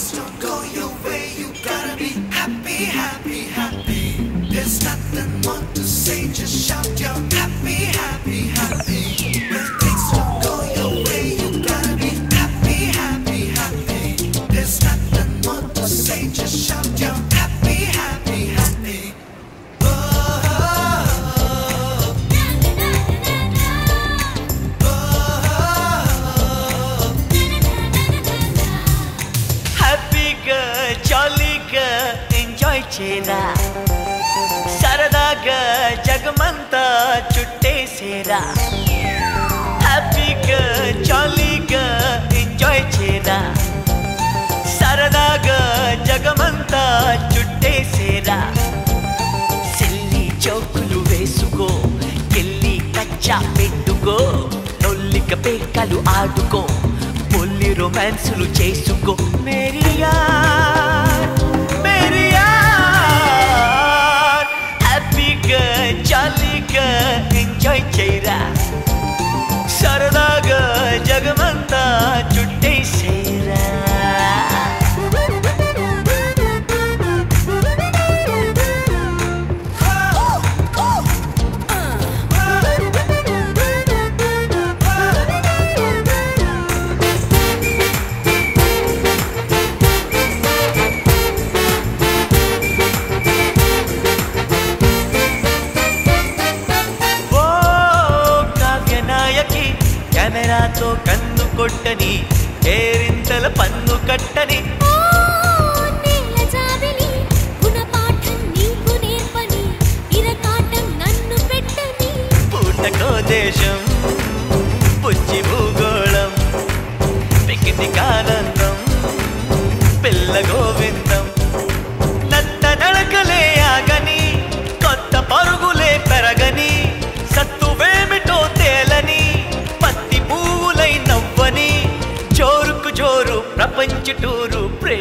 things don't go your way, you gotta be happy, happy, happy. There's nothing more to say, just shout your happy, happy, happy. When things don't go your way, you gotta be happy, happy, happy. There's nothing more to say, just shout your enjoy చేయరా సరదాగా జగమంతా చుట్టేసేరా హ్యాపీగా జాలీగా enjoy చేయరా సరదాగా జగమంతా చుట్టేసేరా silly చౌకులు వేసుకో కెళ్ళి కచ్చా పెట్టుకో నొల్లిక పేకలు ఆడుకో పొల్లి రొమాన్సులు చేసుకో మేరియా. హ్యాపీగా జాలీగా ఎంజాయ్ చేయరా సరదాగా జగమంతా చుట్టేసేరా ఓ కెమెరాతో కన్ను కొట్టని కేరింతల పన్ను కట్టని. ఓ ప్రపంచ టూరు ప్రే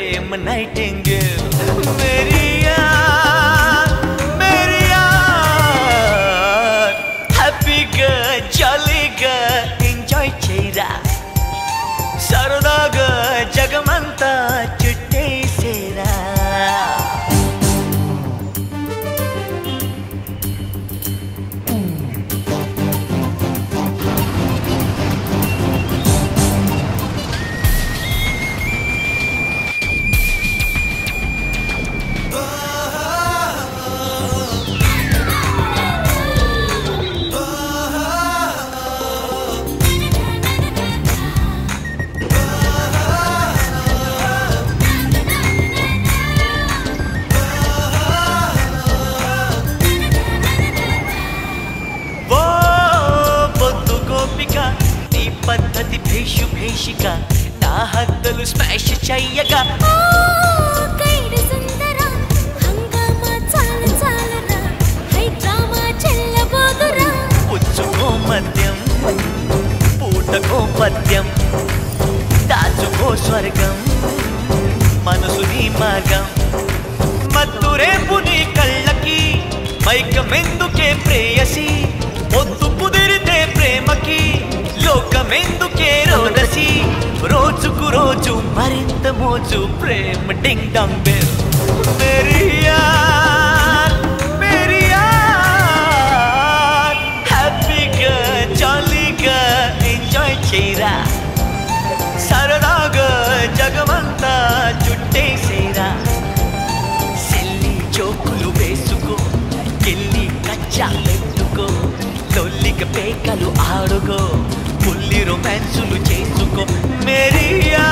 భేషిక నా హద్దులు స్మాష్ చెయ్యగా. పుచ్చుకో మద్యం పూటకో పద్యం దాచుకో స్వర్గం మనసు నీ మార్గం. మత్తు రేపు నీ కళ్ళకి మైకమెందుకే ప్రేయసి మరింత మోజు ప్రేమ డింగ్ డంగ్ బెల్ మేరియా మేరియా హ్యాపీగా జాలీగా ఎంజాయ్ చేయరా? సరదాగా జగమంతా చుట్టేసేరా? సెల్లి చోకులు వేసుకో కెల్లి కచ్చా పెట్టుకో తొల్లిక పేకలు ఆడుకో పుల్లి రొమాన్సులు చేసుకో మెరియా